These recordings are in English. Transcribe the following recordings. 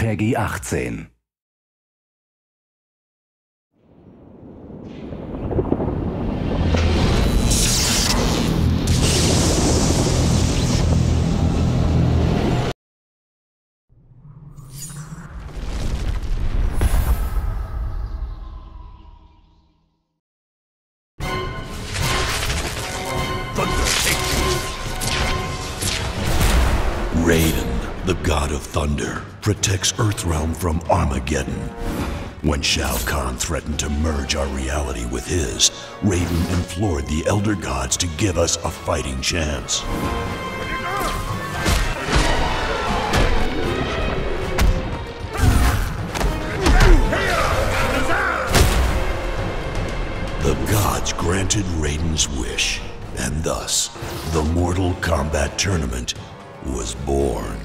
PEGI 18. Raven. The god of thunder, protects Earthrealm from Armageddon. When Shao Kahn threatened to merge our reality with his, Raiden implored the Elder Gods to give us a fighting chance. The gods granted Raiden's wish, and thus, the Mortal Kombat Tournament was born.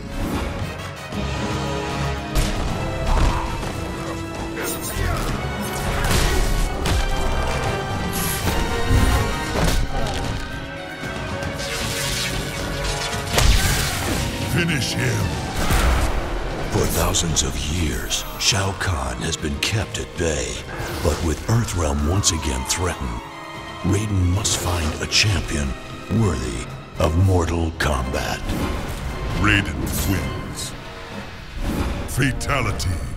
Finish him. For thousands of years, Shao Kahn has been kept at bay. But with Earthrealm once again threatened, Raiden must find a champion worthy of Mortal Kombat. Raiden wins. Fatality.